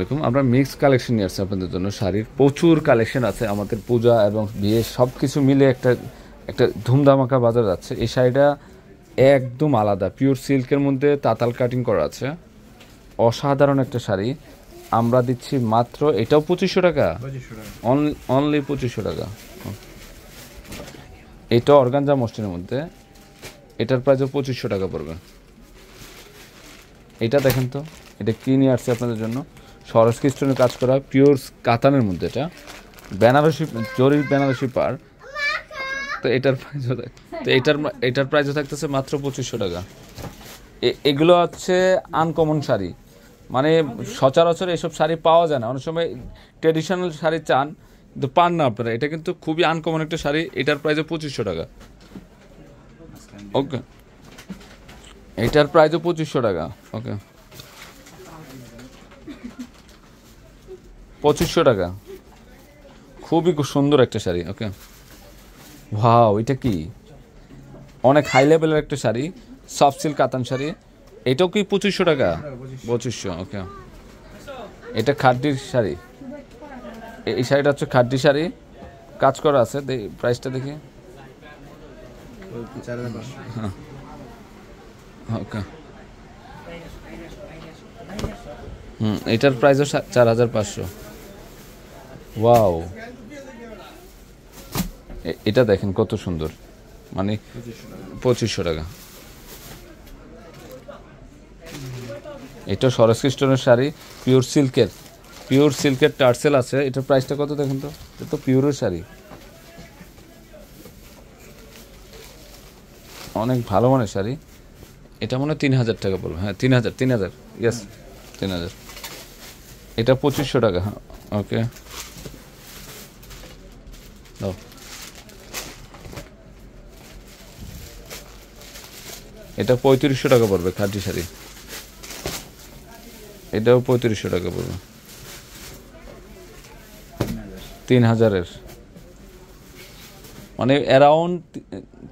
এরকম আমরা mix collection নিয়ে আসছি আপনাদের জন্য। শাড়ির প্রচুর কালেকশন আছে আমাদের পূজা এবং বিয়ে সব কিছু মিলে একটা একটা ধুমধামাকা বাজার যাচ্ছে এই শাড়িটা একদম আলাদা পিওর সিল্কের মধ্যে তাতাল কাটিং করা আছে। অসাধারণ একটা শাড়ি। আমরা দিচ্ছি মাত্র এটাও পঁচিশশো টাকা? অনলি পঁচিশশো টাকা। এটা অর্গানজা মসলিনের মধ্যে। এটার প্রাইসও পঁচিশশো টাকা পড়বে। এটা দেখেন তো এটা কি নিয়ে আসছে আপনাদের জন্য? সরস খ্রিস্টনের কাজ করা পিওর কাতানের মধ্যে এটা। বেনারসি, জরির বেনারসি পার। তো এটার প্রাইসও তো এটার এটার প্রাইসও থাকতেছে মাত্র পঁচিশশো টাকা। এগুলো হচ্ছে আনকমন শাড়ি। মানে সচরাচর এসব শাড়ি পাওয়া যায় না। অনেক সময় ট্রেডিশনাল শাড়ি চান, কিন্তু পান না আপনারা। এটা কিন্তু খুবই আনকমন একটা শাড়ি। এটার প্রাইসও পঁচিশশো টাকা। ওকে এটার প্রাইসও পঁচিশশো টাকা। ওকে পঁচিশশো টাকা। খুবই খুব সুন্দর একটা শাড়ি ওকে ভাও এটা কি? অনেক হাই লেভেলের একটা শাড়ি সফট সিল্ক কাতান শাড়ি। এটাও কি পঁচিশশো টাকা? পঁচিশশো ওকে এটা খাড্ডির শাড়ি। এই শাড়িটা হচ্ছে খাড্ডি শাড়ি। কাজ করা আছে প্রাইসটা দেখি। ওকে হুম, এটার প্রাইসও চার হাজার পাঁচশো। ওয়াও এটা দেখেন কত সুন্দর। মানে পঁচিশশো টাকা। এটা সরস খ্রিস্টনের শাড়ি পিওর সিল্কের পিওর সিল্কের টার্সেল আছে। এটার প্রাইসটা কত দেখেন তো? এটা তো পিওরের শাড়ি। অনেক ভালো মানের শাড়ি। এটা মনে হয় তিন হাজার টাকা বলব হ্যাঁ তিন হাজার তিন হাজার ইয়েস তিন হাজার এটা পঁচিশশো টাকা। হ্যাঁ ওকে দাও এটা পঁয়ত্রিশশো টাকা পড়বে খাদ্য শাড়ি। এটাও পঁয়ত্রিশশো টাকা পড়বে। তিন হাজারের। মানে অ্যারাউন্ড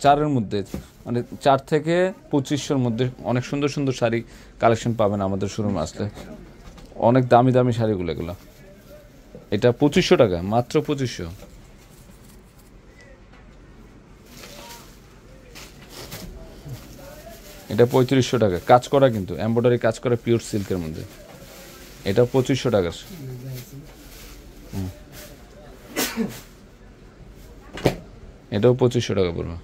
চারের মধ্যে মানে চার থেকে পঁচিশশোর মধ্যে অনেক সুন্দর সুন্দর শাড়ি কালেকশন পাবেন আমাদের শোরুমে আসলে। অনেক দামি দামি শাড়িগুলো এগুলো। এটা পঁচিশশো টাকা, মাত্র পঁচিশশো। এটা পঁয়ত্রিশশো টাকা। কাজ করা কিন্তু এমব্রয়ডারি কাজ করা পিওর সিল্কের মধ্যে। এটা পঁচিশশো টাকা। এটাও পঁচিশশো টাকা পড়বে।